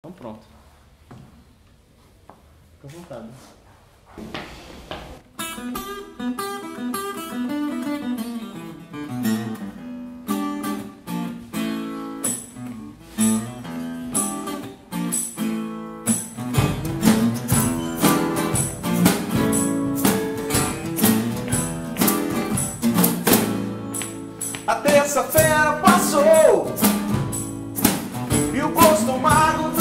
Então pronto. Fica à vontade. A terça-feira passou E o gosto amargo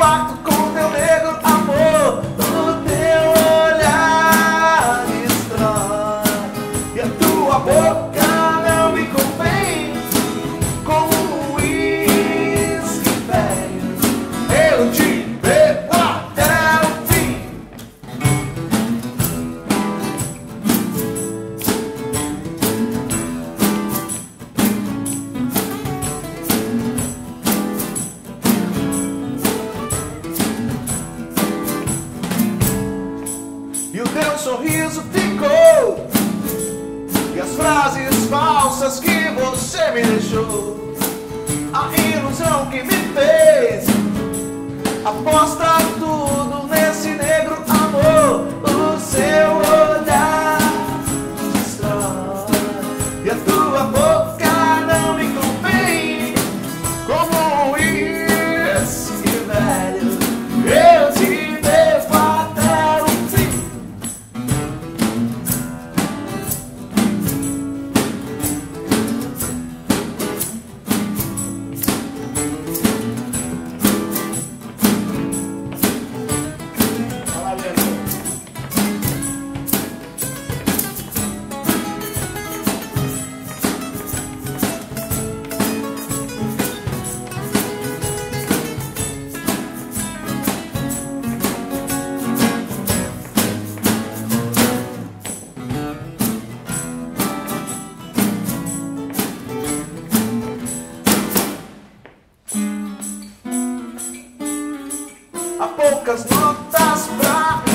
pacto com teu negro sorriso ficou. E as frases falsas que você me deixou. A ilusão que me fez. Aposta tudo коснуться справа.